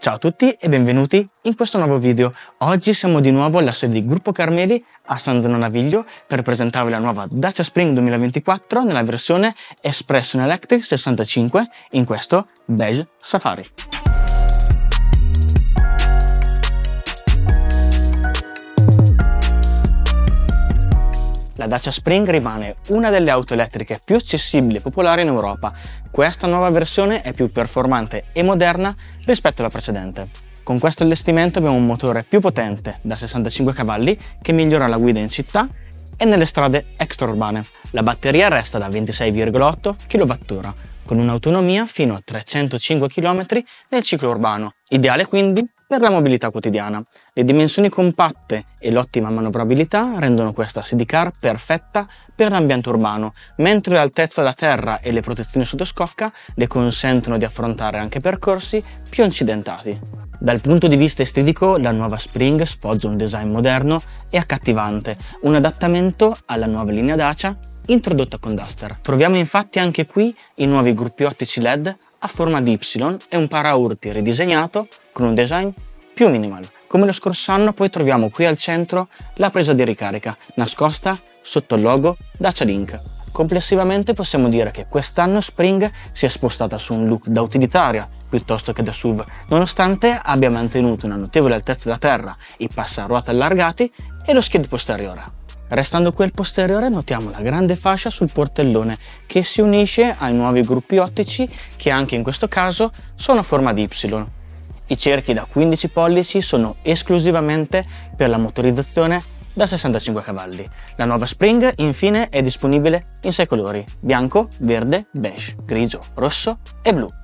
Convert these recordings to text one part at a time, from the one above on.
Ciao a tutti e benvenuti in questo nuovo video. Oggi siamo di nuovo alla sede di Gruppo Carmeli a San Zeno Naviglio per presentarvi la nuova Dacia Spring 2024 nella versione Expression Electric 65 in questo beige safari. La Dacia Spring rimane una delle auto elettriche più accessibili e popolari in Europa. Questa nuova versione è più performante e moderna rispetto alla precedente. Con questo allestimento abbiamo un motore più potente da 65 cavalli che migliora la guida in città e nelle strade extraurbane. La batteria resta da 26,8 kWh con un'autonomia fino a 305 km nel ciclo urbano, ideale quindi per la mobilità quotidiana. Le dimensioni compatte e l'ottima manovrabilità rendono questa city car perfetta per l'ambiente urbano, mentre l'altezza da terra e le protezioni sotto scocca le consentono di affrontare anche percorsi più incidentati. Dal punto di vista estetico, la nuova Spring sfoggia un design moderno e accattivante, un adattamento alla nuova linea Dacia introdotta con Duster. Troviamo infatti anche qui i nuovi gruppi ottici LED a forma di Y e un paraurti ridisegnato con un design più minimal. Come lo scorso anno poi troviamo qui al centro la presa di ricarica, nascosta sotto il logo Dacia Link. Complessivamente possiamo dire che quest'anno Spring si è spostata su un look da utilitaria piuttosto che da SUV, nonostante abbia mantenuto una notevole altezza da terra, i passaruote allargati e lo skid posteriore. Restando qui al posteriore notiamo la grande fascia sul portellone che si unisce ai nuovi gruppi ottici che anche in questo caso sono a forma di Y. I cerchi da 15 pollici sono esclusivamente per la motorizzazione da 65 cavalli. La nuova Spring infine è disponibile in 6 colori, bianco, verde, beige, grigio, rosso e blu.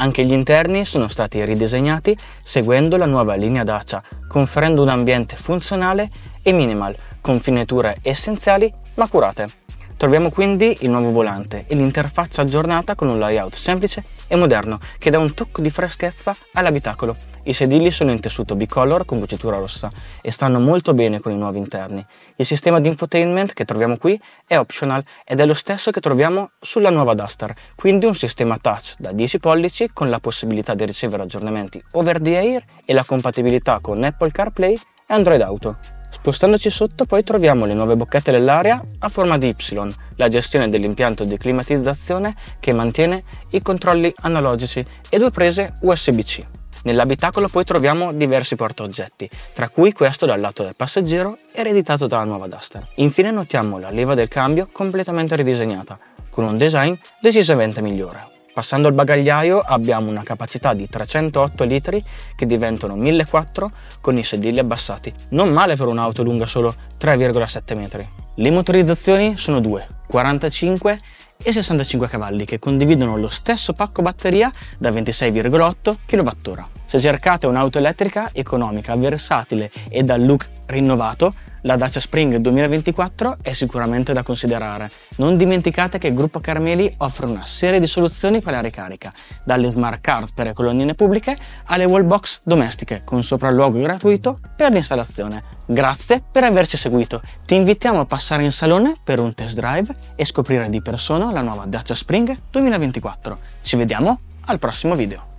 Anche gli interni sono stati ridisegnati seguendo la nuova linea Dacia, conferendo un ambiente funzionale e minimal, con finiture essenziali ma curate. Troviamo quindi il nuovo volante e l'interfaccia aggiornata con un layout semplice e moderno che dà un tocco di freschezza all'abitacolo. I sedili sono in tessuto bicolor con cucitura rossa e stanno molto bene con i nuovi interni. Il sistema di infotainment che troviamo qui è optional ed è lo stesso che troviamo sulla nuova Duster, quindi un sistema touch da 10 pollici con la possibilità di ricevere aggiornamenti over the air e la compatibilità con Apple CarPlay e Android Auto. Spostandoci sotto poi troviamo le nuove bocchette dell'aria a forma di Y, la gestione dell'impianto di climatizzazione che mantiene i controlli analogici e due prese USB-C. Nell'abitacolo poi troviamo diversi portaoggetti, tra cui questo dal lato del passeggero ereditato dalla nuova Duster. Infine notiamo la leva del cambio completamente ridisegnata, con un design decisamente migliore. Passando al bagagliaio abbiamo una capacità di 308 litri che diventano 1400 con i sedili abbassati. Non male per un'auto lunga solo 3,7 metri. Le motorizzazioni sono due, 45 e 65 cavalli che condividono lo stesso pacco batteria da 26,8 kWh. Se cercate un'auto elettrica economica, versatile e dal look rinnovato, la Dacia Spring 2024 è sicuramente da considerare. Non dimenticate che il gruppo Carmeli offre una serie di soluzioni per la ricarica, dalle smart card per le colonnine pubbliche alle wallbox domestiche con sopralluogo gratuito per l'installazione. Grazie per averci seguito. Ti invitiamo a passare in salone per un test drive e scoprire di persona la nuova Dacia Spring 2024. Ci vediamo al prossimo video.